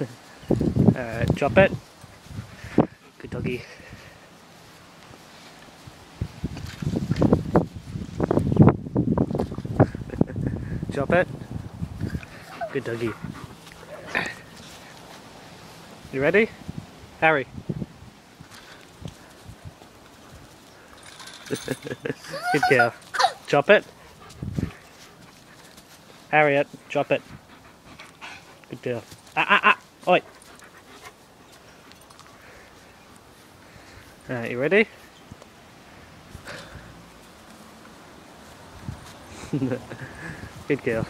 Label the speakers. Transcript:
Speaker 1: Alright, drop it. Good doggy. drop it. Good doggy. You ready? Harry. Good girl. Drop it. Harriet, drop it. Good girl. Ah, ah, ah. Oi. Alright, you ready? Good girl.